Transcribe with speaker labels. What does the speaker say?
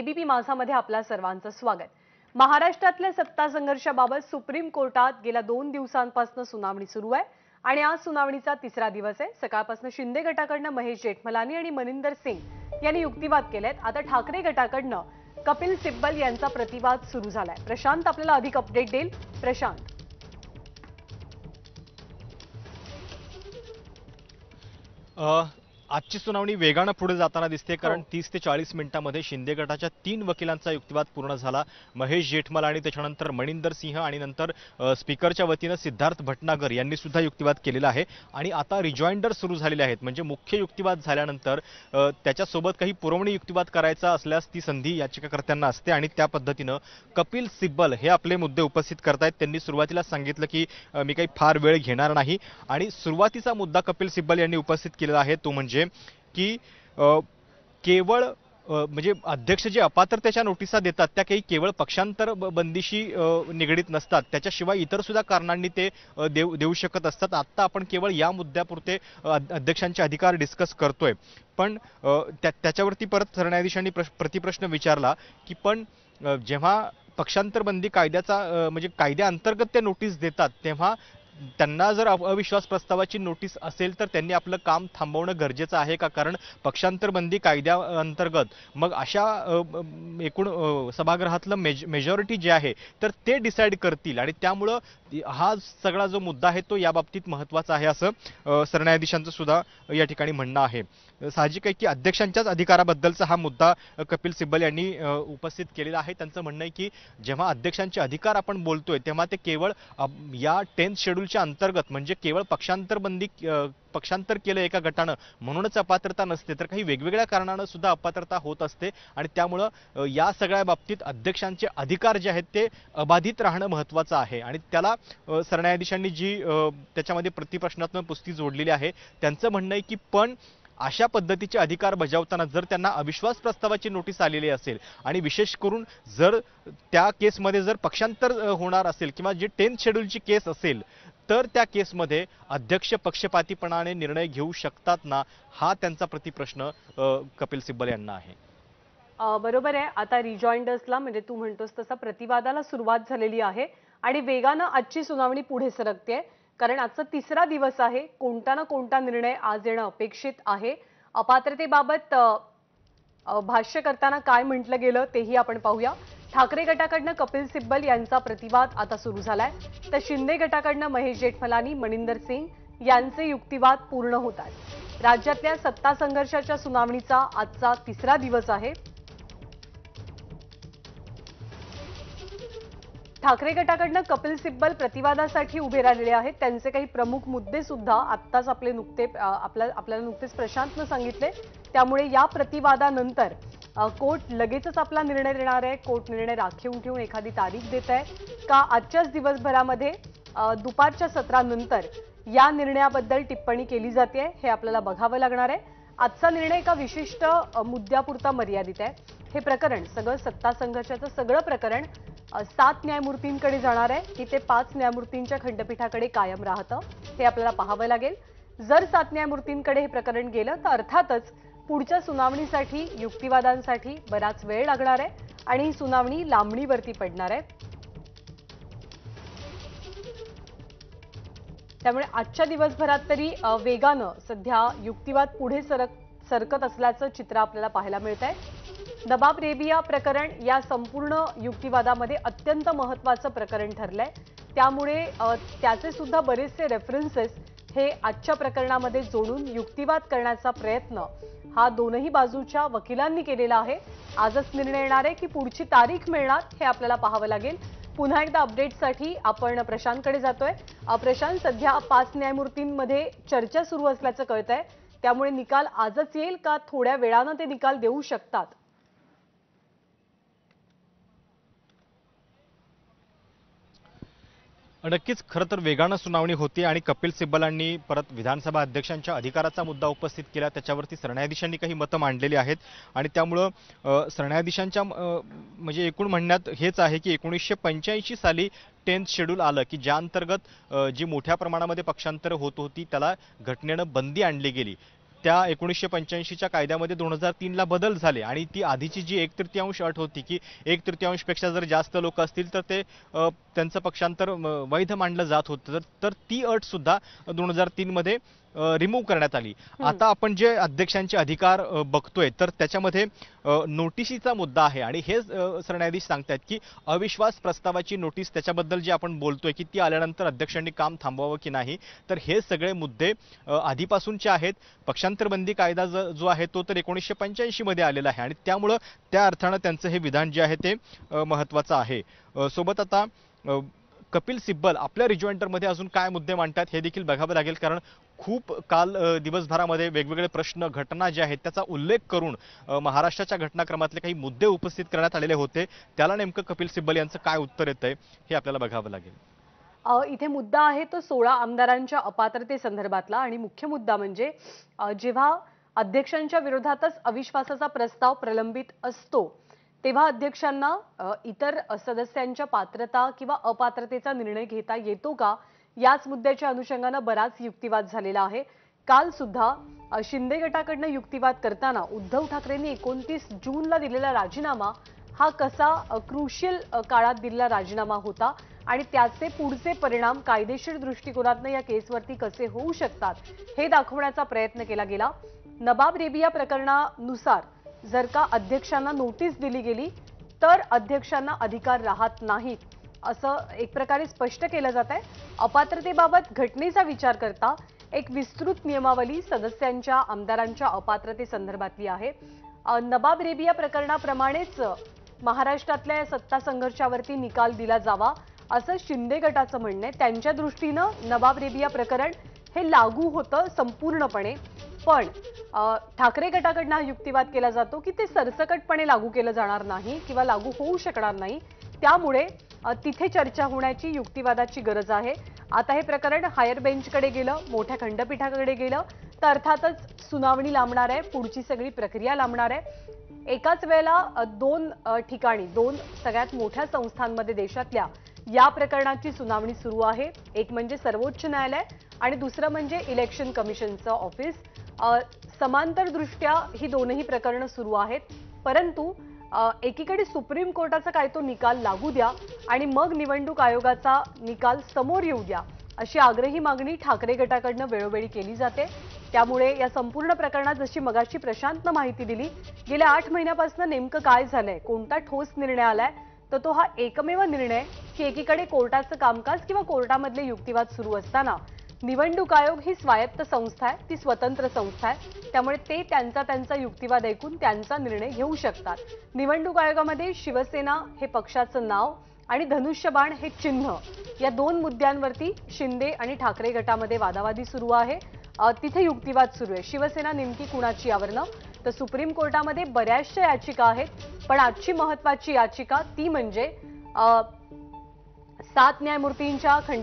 Speaker 1: ABP माझामध्ये आपल्या सर्वांचं स्वागत. महाराष्ट्रातल्या सत्ता संघर्षाबाबत सुप्रीम कोर्टात गेल्या दोन दिवसांपासून सुनावणी सुरू आहे. आणि आज सुनावणीचा तिसरा दिवस आहे. सकाळपासून शिंदे गटाकडनं महेश जेठमलानी आणि मनिंदर सिंग यांनी युक्तिवाद केलेत. आता ठाकरे गटाकडनं कपिल सिब्बल यांचा प्रतिवाद सुरू झालाय. प्रशांत आपल्याला अधिक अपडेट देईल. प्रशांत.
Speaker 2: आजची सुनावणी वेगानं पुढे जाताना दिसते कारण तीस ते चाळीस मिनिटांमध्ये शिंदे गटाच्या तीन वकिलांचा युक्तिवाद पूर्ण झाला. महेश जेठमल आणि त्याच्यानंतर मणिंदर सिंह आणि नंतर स्पीकरच्या वतीनं सिद्धार्थ भटनागर यांनी सुद्धा युक्तिवाद केलेला आहे. आणि आता रिजॉइंडर सुरू झालेले आहेत. म्हणजे मुख्य युक्तिवाद झाल्यानंतर त्याच्यासोबत काही पुरवणी युक्तिवाद करायचा असल्यास ती संधी याचिकाकर्त्यांना असते. आणि त्या पद्धतीनं कपिल सिब्बल हे आपले मुद्दे उपस्थित करतायत. त्यांनी सुरुवातीला सांगितलं की मी काही फार वेळ घेणार नाही. आणि सुरुवातीचा मुद्दा कपिल सिब्बल यांनी उपस्थित केलेला आहे तो म्हणजे की केवळ म्हणजे अध्यक्ष जे अपात्रतेच्या नोटिसा देतात त्या काही केवळ पक्षांतर बंदीशी निगडीत नसतात. त्याच्याशिवाय इतर सुद्धा कारणांनी ते देऊ देऊ शकत असतात. आत्ता आपण केवळ या मुद्द्यापुरते अध्यक्षांचे अधिकार डिस्कस करतोय. पण त्या त्याच्यावरती परत सरन्यायाधीशांनी प्रश- प्रतिप्रश्न विचारला की पण जेव्हा पक्षांतर बंदी कायद्याचा म्हणजे कायद्याअंतर्गत ते नोटीस देतात तेव्हा त्यांना जर अविश्वास प्रस्तावाची नोटीस असेल तर त्यांनी आपलं काम थांबवणं गरजेचं आहे का? कारण पक्षांतरबंदी कायद्याअंतर्गत मग अशा एकूण सभागृहातलं मेज मेजॉरिटी जे आहे तर ते डिसाईड करतील. आणि त्यामुळं हा सगळा जो मुद्दा आहे तो या बाबतीत महत्त्वाचा आहे असं सरन्यायाधीशांचं सुद्धा या ठिकाणी म्हणणं आहे. साहजिक आहे की अध्यक्षांच्याच अधिकाराबद्दलचा हा मुद्दा कपिल सिब्बल यांनी उपस्थित केलेला आहे. त्यांचं म्हणणं आहे की जेव्हा अध्यक्षांचे अधिकार आपण बोलतोय तेव्हा ते केवळ या टेन्थ शेड्यूल शेड्यूलच्या अंतर्गत म्हणजे केवळ पक्षांतरबंदी पक्षांतर केलं एका गटानं म्हणूनच अपात्रता नसते तर काही वेगवेगळ्या कारणानं सुद्धा अपात्रता होत असते आणि त्यामुळं या सगळ्या बाबतीत अध्यक्षांचे अधिकार जे आहेत ते अबाधित राहणं महत्त्वाचं आहे. आणि त्याला सरन्यायाधीशांनी जी त्याच्यामध्ये प्रतिप्रश्नात्मक पुस्ती जोडलेली आहे त्यांचं म्हणणं आहे की पण अशा पद्धतीचे अधिकार बजावताना जर त्यांना अविश्वास प्रस्तावाची नोटीस आलेली असेल आणि विशेष करून जर त्या केसमध्ये जर पक्षांतर होणार असेल किंवा जी टेन्थ शेड्यूलची केस असेल तर त्या केसमध्ये अध्यक्ष पक्षपातीपणाने निर्णय घेऊ शकतात ना हा त्यांचा प्रतिप्रश्न कपिल सिब्बल यांना आहे.
Speaker 1: बरोबर आहे. आता रिजॉइंडर्सला म्हणजे तू म्हणतोस तसा प्रतिवादाला सुरुवात झालेली आहे आणि वेगानं आजची सुनावणी पुढे सरकते. कारण आजचा तिसरा दिवस आहे. कोणता ना कोणता निर्णय आज येणं अपेक्षित आहे. अपात्रतेबाबत भाष्य करताना काय म्हटलं गेलं तेही आपण पाहूया. ठाकरे गटाकडनं कपिल सिब्बल यांचा प्रतिवाद आता सुरू झालाय. तर शिंदे गटाकडनं महेश जेठमलानी मनिंदर सिंग यांचे युक्तिवाद पूर्ण होत आहेत. राज्यातल्या सत्ता संघर्षाच्या सुनावणीचा आजचा तिसरा दिवस आहे. ठाकरे गटाकडनं कपिल सिब्बल प्रतिवादासाठी उभे राहिलेले आहेत. त्यांचे काही प्रमुख मुद्दे सुद्धा आत्ताच आपले नुकते आपल्या आपल्याला नुकतेच प्रशांतनं सांगितले. त्यामुळे या प्रतिवादानंतर कोर्ट लगेचच आपला निर्णय देणार आहे. कोर्ट निर्णय राखीव ठेवून एखादी तारीख देत आहे. का आजच्याच दिवसभरामध्ये दुपारच्या सत्रानंतर या निर्णयाबद्दल टिप्पणी केली जाते हे आपल्याला बघावं लागणार आहे. आजचा निर्णय एका विशिष्ट मुद्द्यापुरता मर्यादित आहे. हे प्रकरण सगळं सत्ता संघर्षाचं सगळं प्रकरण सात न्यायमूर्तींकडे जाणार आहे. की ते पाच न्यायमूर्तींच्या खंडपीठाकडे कायम राहतं हे आपल्याला पाहावं लागेल. जर सात न्यायमूर्तींकडे हे प्रकरण गेलं तर अर्थातच पुढच्या सुनावणीसाठी युक्तिवादांसाठी बराच वेळ लागणार आहे आणि ही सुनावणी लांबणीवरती पडणार आहे. त्यामुळे आजच्या दिवसभरात तरी वेगानं सध्या युक्तिवाद पुढे सरक सरकत असल्याचं चित्र आपल्याला पाहायला मिळत आहे नबाब रेबिया प्रकरण या संपूर्ण युक्तिवादामध्ये अत्यंत महत्वाचं प्रकरण ठरलंय. त्यामुळे त्याचे सुद्धा बरेचसे रेफरन्सेस हे आजच्या प्रकरणामध्ये जोडून युक्तिवाद करण्याचा प्रयत्न हा दोनही बाजूच्या वकिलांनी केलेला आहे. आजच निर्णय येणार आहे की पुढची तारीख मिळणार हे आपल्याला पाहावं लागेल. पुन्हा एकदा अपडेटसाठी आपण प्रशांतकडे जातोय. प्रशांत सध्या पाच न्यायमूर्तींमध्ये चर्चा सुरू असल्याचं कळत आहे त्यामुळे निकाल आजच येईल का थोड्या वेळानं ते निकाल देऊ शकतात?
Speaker 2: नक्कीच खरं तर वेगानं सुनावणी होती आणि कपिल सिब्बलांनी परत विधानसभा अध्यक्षांच्या अधिकाराचा मुद्दा उपस्थित केला. त्याच्यावरती सरन्यायाधीशांनी काही मतं मांडलेली आहेत. आणि त्यामुळं सरन्यायाधीशांच्या म्हणजे एकूण म्हणण्यात हेच आहे की एकोणीसशे पंच्याऐंशी साली टेन्थ शेड्यूल आलं की ज्या अंतर्गत जी मोठ्या प्रमाणामध्ये पक्षांतर होत होती त्याला घटनेनं बंदी आणली गेली. त्या एकोणीसशे पंच्याऐंशीच्या कायद्यामध्ये दोन हजार तीनला बदल झाले आणि ती आधीची जी एक तृतीयांश अट होती की एक तृतीयांशपेक्षा जर जास्त लोक असतील तर ते त्यांचं पक्षांतर वैध मानलं जात होतं. तर- तर ती अट सुद्धा दोन हजार तीनमध्ये रिमूव्ह करण्यात आली. आता आपण जे अध्यक्षांचे अधिकार बघतोय तर त्याच्यामध्ये नोटिशीचा मुद्दा आहे. आणि हेच अ, सरन्यायाधीश सांगतायत की अविश्वास प्रस्तावाची नोटीस त्याच्याबद्दल जे आपण बोलतोय की ती आल्यानंतर अध्यक्षांनी काम थांबवावं की नाही तर हे सगळे मुद्दे आधीपासूनचे आहेत. पक्षांतरबंदी कायदा ज- आहे तो तर एकोणीसशे पंच्याऐंशी मध्ये आलेला आहे आणि त्यामुळं त्या अर्थानं त्यांचं हे विधान जे आहे ते अ, महत्वाचं आहे. सोबत आता कपिल सिब्बल आपल्या रिजॉइंटरमध्ये अजून काय मुद्दे मांडतात हे देखील बघावं लागेल कारण खूप काल दिवसभरामध्ये वेगवेगळे प्रश्न घटना ज्या आहेत त्याचा उल्लेख करून महाराष्ट्राच्या घटनाक्रमातले काही मुद्दे उपस्थित करण्यात आलेले होते. त्याला नेमकं कपिल सिब्बल यांचं काय उत्तर येतंय हे आपल्याला बघावं लागेल.
Speaker 1: इथे मुद्दा आहे तो सोळा आमदारांच्या अपात्रतेसंदर्भातला आणि मुख्य मुद्दा म्हणजे जेव्हा अध्यक्षांच्या विरोधातच अविश्वासाचा प्रस्ताव प्रलंबित असतो तेव्हा अध्यक्षांना इतर सदस्यांच्या पात्रता किंवा अपात्रतेचा निर्णय घेता येतो का? याच मुद्द्याच्या अनुषंगानं बराच युक्तिवाद झालेला आहे. काल सुद्धा शिंदे गटाकडनं युक्तिवाद करताना उद्धव ठाकरेंनी एकोणतीस जूनला दिलेला राजीनामा हा कसा क्रुशियल काळात दिलेला राजीनामा होता आणि त्याचे पुढचे परिणाम कायदेशीर दृष्टिकोनातनं या केसवरती कसे होऊ शकतात हे दाखवण्याचा प्रयत्न केला गेला. नबाब रेबिया प्रकरणानुसार जर का अध्यक्षांना नोटीस दिली गेली तर अध्यक्षांना अधिकार राहत नाहीत असं एक प्रकारे स्पष्ट केलं जात आहे. अपात्रतेबाबत घटनेचा विचार करता एक विस्तृत नियमावली सदस्यांच्या आमदारांच्या अपात्रतेसंदर्भातली आहे. नबाब रेबिया प्रकरणाप्रमाणेच महाराष्ट्रातल्या या सत्ता संघर्षावरती निकाल दिला जावा असं शिंदे गटाचं म्हणणं आहे. त्यांच्या दृष्टीनं नबाब रेबिया प्रकरण हे लागू होतं संपूर्णपणे. पण ठाकरे गटाकडनं हा युक्तिवाद केला जातो की ते सरसकटपणे लागू केलं जाणार नाही किंवा लागू होऊ शकणार नाही. त्यामुळे तिथे चर्चा होण्याची युक्तिवादाची गरज आहे. आता हे प्रकरण हायर बेंचकडे गेलं मोठ्या खंडपीठाकडे गेलं तर अर्थातच सुनावणी लांबणार आहे पुढची सगळी प्रक्रिया लांबणार आहे. एकाच वेळेला दोन ठिकाणी दोन सगळ्यात मोठ्या संस्थांमध्ये देशातल्या या प्रकरणाची सुनावणी सुरू आहे. एक म्हणजे सर्वोच्च न्यायालय आणि दुसरं म्हणजे इलेक्शन कमिशनचं ऑफिस. समांतरदृष्ट्या ही दोनही प्रकरणं सुरू आहेत. परंतु एकीकडे सुप्रीम कोर्टाचा काय तो निकाल लागू द्या आणि मग निवडणूक आयोगाचा निकाल समोर येऊ द्या अशी आग्रही मागणी ठाकरे गटाकडनं वेळोवेळी केली जाते. त्यामुळे या संपूर्ण प्रकरणात जशी मगाशी प्रशांतनं माहिती दिली गेल्या आठ महिन्यापासून नेमकं काय झालंय कोणता ठोस निर्णय आलाय तर तो हा एकमेव निर्णय की एकीकडे कोर्टाचं कामकाज किंवा कोर्टामधले युक्तिवाद सुरू असताना निवडणूक आयोग ही स्वायत्त संस्था आहे ती स्वतंत्र संस्था आहे. त्यामुळे ते त्यांचा त्यांचा युक्तिवाद ऐकून त्यांचा निर्णय घेऊ शकतात. निवडणूक आयोगामध्ये शिवसेना हे पक्षाचं नाव आणि धनुष्यबाण हे चिन्ह या दोन मुद्द्यांवरती शिंदे आणि ठाकरे गटामध्ये वादावादी सुरू आहे. तिथे युक्तिवाद सुरू आहे. शिवसेना नेमकी कुणाची यावरनं? तर सुप्रीम कोर्टामध्ये बऱ्याचशा याचिका आहेत पण आजची महत्वाची याचिका ती म्हणजे सात न्यायमूर्तींच्या खंड